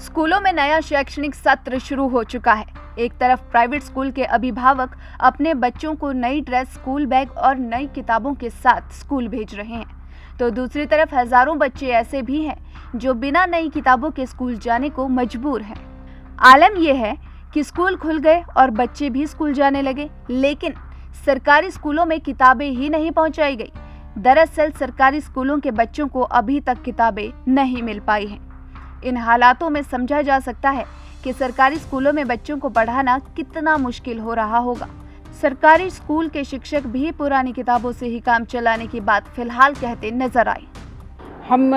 स्कूलों में नया शैक्षणिक सत्र शुरू हो चुका है। एक तरफ़ प्राइवेट स्कूल के अभिभावक अपने बच्चों को नई ड्रेस, स्कूल बैग और नई किताबों के साथ स्कूल भेज रहे हैं। तो दूसरी तरफ़ हज़ारों बच्चे ऐसे भी हैं जो बिना नई किताबों के स्कूल जाने को मजबूर हैं। आलम यह है कि स्कूल खुल गए और बच्चे भी स्कूल जाने लगे, लेकिन सरकारी स्कूलों में किताबें ही नहीं पहुंचाई गई। दरअसल सरकारी स्कूलों के बच्चों को अभी तक किताबें नहीं मिल पाई हैं। इन हालातों में समझा जा सकता है कि सरकारी स्कूलों में बच्चों को पढ़ाना कितना मुश्किल हो रहा होगा। सरकारी स्कूल के शिक्षक भी पुरानी किताबों से ही काम चलाने की बात फ़िलहाल कहते नज़र आए। हम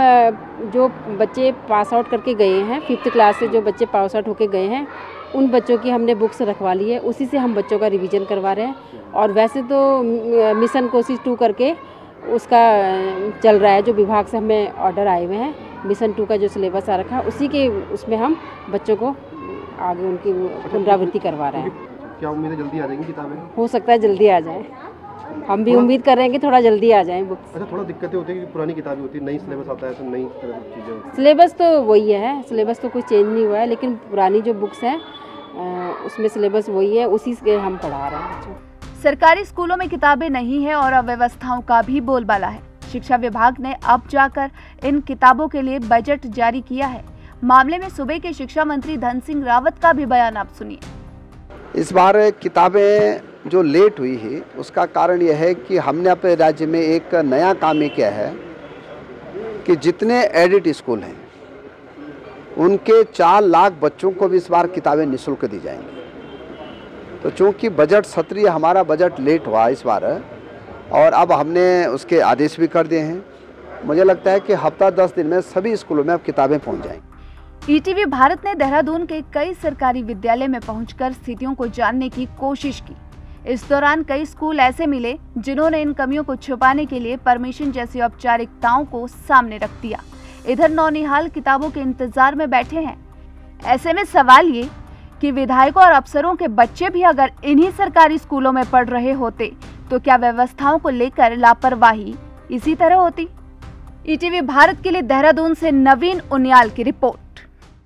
जो बच्चे पास आउट करके गए हैं, फिफ्थ क्लास से जो बच्चे पास आउट होके गए हैं, उन बच्चों की हमने बुक्स रखवा ली है। उसी से हम बच्चों का रिवीजन करवा रहे हैं। और वैसे तो मिशन कोशिश टू करके उसका चल रहा है, जो विभाग से हमें ऑर्डर आए हुए हैं। मिशन टू का जो सिलेबस आ रखा है उसी के उसमें हम बच्चों को आगे उनकी पुनरावृत्ति करवा रहे हैं। क्या उम्मीद है जल्दी आ जाएँगी किताबें? हो सकता है जल्दी आ जाए। हम भी उम्मीद कर रहे हैं कि थोड़ा जल्दी आ जाए बुक्स। अच्छा थोड़ा दिक्कतें होती है कि पुरानी किताबें होती है नई सिलेबस आता है तो नई चीज़ें सिलेबस तो वही है सिलेबस तो कोई चेंज नहीं हुआ है लेकिन पुरानी जो बुक्स हैं उसमें सिलेबस वही है उसी से हम पढ़ा रहे हैं सरकारी स्कूलों में किताबें नहीं है और अव्यवस्थाओं का भी बोलबाला है। शिक्षा विभाग ने अब जाकर इन किताबों के लिए बजट जारी किया है। मामले में सूबे के शिक्षा मंत्री धन सिंह रावत का भी बयान आप सुनिए। इस बार किताबें जो लेट हुई है, उसका कारण यह है कि हमने अपने राज्य में एक नया काम ये किया है कि जितने एडिट स्कूल हैं, उनके चार लाख बच्चों को भी इस बार किताबें निःशुल्क दी जाएँगी। तो चूँकि बजट सत्रीय हमारा बजट लेट हुआ इस बार और अब हमने उसके आदेश भी कर दिए हैं। मुझे लगता है कि हफ़्ता दस दिन में सभी स्कूलों में अब किताबें पहुँच जाएँगी। ईटीवी भारत ने देहरादून के कई सरकारी विद्यालय में पहुंचकर स्थितियों को जानने की कोशिश की। इस दौरान कई स्कूल ऐसे मिले जिन्होंने इन कमियों को छुपाने के लिए परमिशन जैसी औपचारिकताओं को सामने रख दिया। इधर नौनिहाल किताबों के इंतज़ार में बैठे हैं। ऐसे में सवाल ये कि विधायकों और अफसरों के बच्चे भी अगर इन्हीं सरकारी स्कूलों में पढ़ रहे होते तो क्या व्यवस्थाओं को लेकर लापरवाही इसी तरह होती? ईटीवी भारत के लिए देहरादून से नवीन उनियाल की रिपोर्ट।